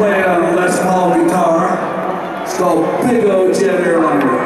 play on an Les Paul guitar. It's called Big O Jet Airliner.